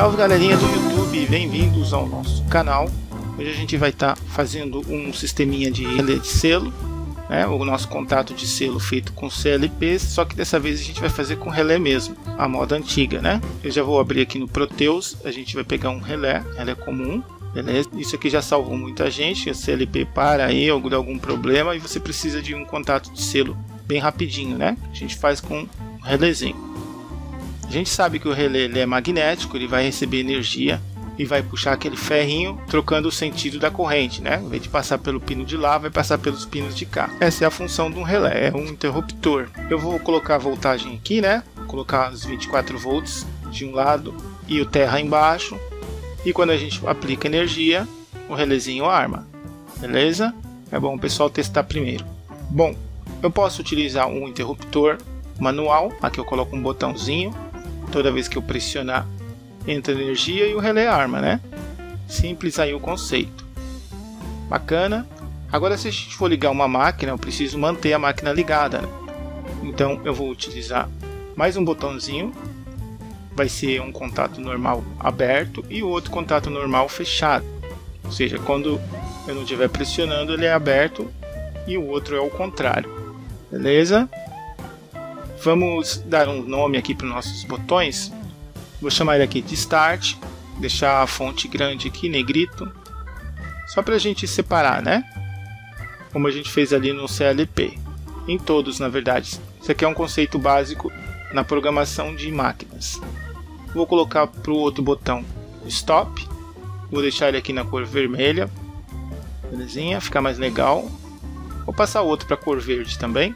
Salve galerinha do YouTube, bem-vindos ao nosso canal. Hoje a gente vai estar tá fazendo um sisteminha de relé de selo, né? o nosso contato de selo feito com CLP, só que dessa vez a gente vai fazer com relé mesmo, a moda antiga. Né? Eu já vou abrir aqui no Proteus, a gente vai pegar um relé, relé comum, beleza? Isso aqui já salvou muita gente, a CLP para aí, algum, algum problema e você precisa de um contato de selo bem rapidinho, né? A gente faz com um relézinho. A gente sabe que o relé é magnético, ele vai receber energia e vai puxar aquele ferrinho trocando o sentido da corrente, né? Em vez de passar pelo pino de lá, vai passar pelos pinos de cá. Essa é a função de um relé, é um interruptor. Eu vou colocar a voltagem aqui, né? Vou colocar os 24 volts de um lado e o terra embaixo. E quando a gente aplica energia, o relézinho arma. Beleza? É bom o pessoal testar primeiro. Bom, eu posso utilizar um interruptor manual. Aqui eu coloco um botãozinho Toda vez que eu pressionar, entra energia e o relé arma, né? Simples aí o conceito. Bacana. Agora, se a gente for ligar uma máquina, eu preciso manter a máquina ligada. Né? Então, eu vou utilizar mais um botãozinho. Vai ser um contato normal aberto e o outro contato normal fechado. Ou seja, quando eu não estiver pressionando, ele é aberto e o outro é o contrário. Beleza? Vamos dar um nome aqui para os nossos botões. Vou chamar ele aqui de Start, deixar a fonte grande aqui, negrito, só para a gente separar, né? Como a gente fez ali no CLP. Em todos, na verdade. Isso aqui é um conceito básico na programação de máquinas. Vou colocar para o outro botão Stop. Vou deixar ele aqui na cor vermelha. Belezinha, ficar mais legal. Vou passar o outro para cor verde também.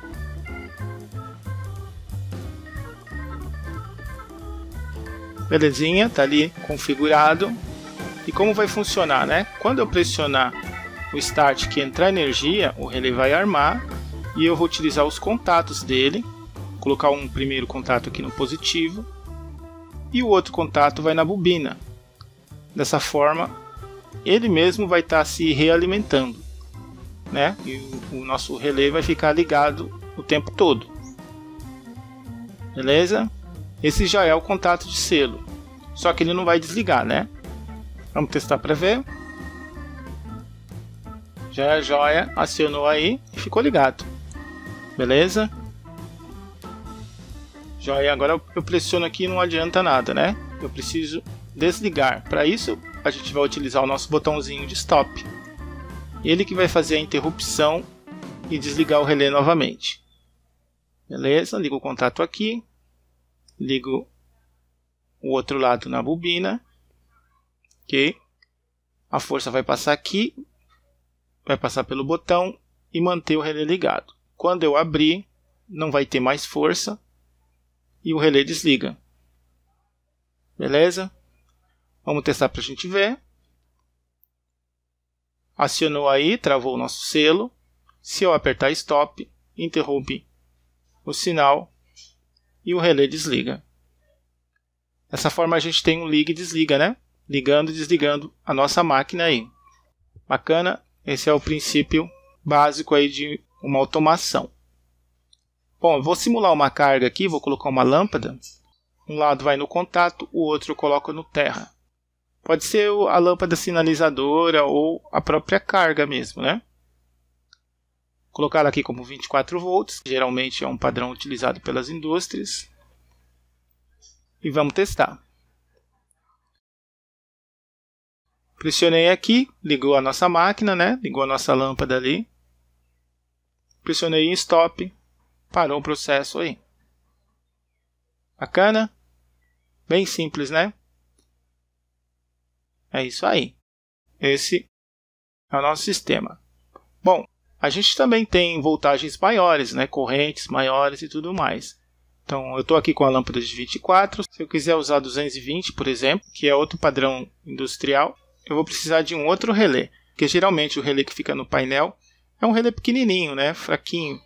Belezinha, tá ali configurado. E como vai funcionar, né? Quando eu pressionar o Start que entrar energia, o relé vai armar e eu vou utilizar os contatos dele. Colocar um primeiro contato aqui no positivo e o outro contato vai na bobina. Dessa forma, ele mesmo vai estar tá se realimentando, né? E o, o nosso relé vai ficar ligado o tempo todo. Beleza? Esse já é o contato de selo. Só que ele não vai desligar, né? Vamos testar para ver. Já é joia, acionou aí e ficou ligado. Beleza? Joia, agora eu pressiono aqui e não adianta nada, né? Eu preciso desligar. Para isso, a gente vai utilizar o nosso botãozinho de stop. Ele que vai fazer a interrupção e desligar o relé novamente. Beleza? Liga o contato aqui ligo o outro lado na bobina, ok? A força vai passar aqui, vai passar pelo botão e manter o relé ligado. Quando eu abrir, não vai ter mais força e o relé desliga. Beleza? Vamos testar para a gente ver. Acionou aí, travou o nosso selo. Se eu apertar Stop, interrompe o sinal e o relé desliga. Dessa forma a gente tem um liga e desliga, né? Ligando e desligando a nossa máquina aí. Bacana? Esse é o princípio básico aí de uma automação. Bom, eu vou simular uma carga aqui, vou colocar uma lâmpada. Um lado vai no contato, o outro eu coloco no terra. Pode ser a lâmpada sinalizadora ou a própria carga mesmo, né? Colocar aqui como 24 volts, geralmente é um padrão utilizado pelas indústrias. E vamos testar. Pressionei aqui, ligou a nossa máquina, né? Ligou a nossa lâmpada ali. Pressionei em stop, parou o processo aí. Bacana? Bem simples, né? É isso aí. Esse é o nosso sistema. Bom, a gente também tem voltagens maiores, né, correntes maiores e tudo mais. Então, eu estou aqui com a lâmpada de 24. Se eu quiser usar 220, por exemplo, que é outro padrão industrial, eu vou precisar de um outro relé. Porque geralmente o relé que fica no painel é um relé pequenininho, né, fraquinho.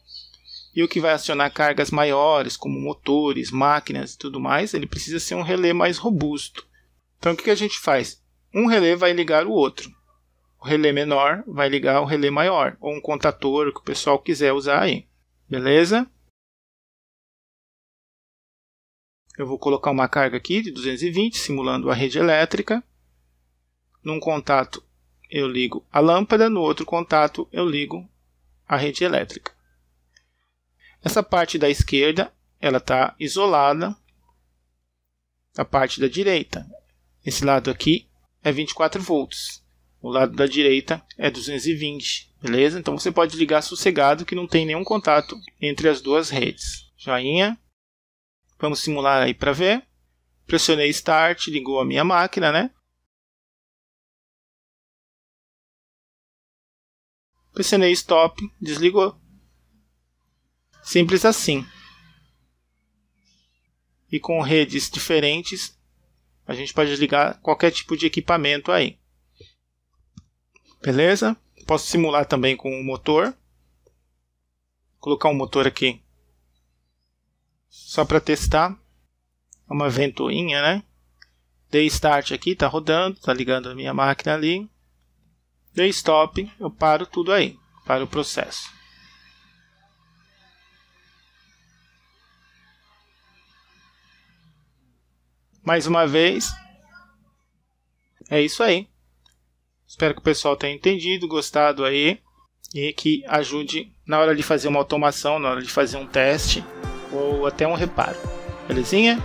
E o que vai acionar cargas maiores, como motores, máquinas e tudo mais, ele precisa ser um relé mais robusto. Então, o que a gente faz? Um relé vai ligar o outro o relé menor vai ligar o relé maior, ou um contator que o pessoal quiser usar aí. Beleza? Eu vou colocar uma carga aqui de 220, simulando a rede elétrica. Num contato eu ligo a lâmpada, no outro contato eu ligo a rede elétrica. Essa parte da esquerda ela está isolada da parte da direita. Esse lado aqui é 24 volts. O lado da direita é 220, beleza? Então você pode ligar sossegado que não tem nenhum contato entre as duas redes. Joinha. Vamos simular aí para ver. Pressionei Start, ligou a minha máquina, né? Pressionei Stop, desligou. Simples assim. E com redes diferentes, a gente pode ligar qualquer tipo de equipamento aí. Beleza? Posso simular também com o motor. Vou colocar um motor aqui só para testar. É uma ventoinha, né? Dei start aqui, tá rodando, tá ligando a minha máquina ali. Dei stop, eu paro tudo aí, para o processo. Mais uma vez, é isso aí. Espero que o pessoal tenha entendido, gostado aí e que ajude na hora de fazer uma automação, na hora de fazer um teste ou até um reparo. Belezinha?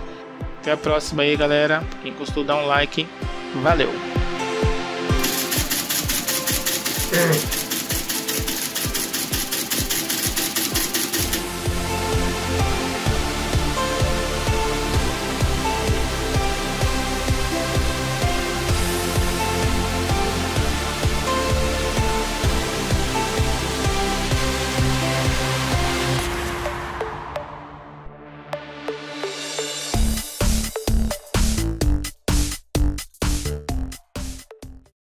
Até a próxima aí, galera. Quem gostou, dá um like. Valeu!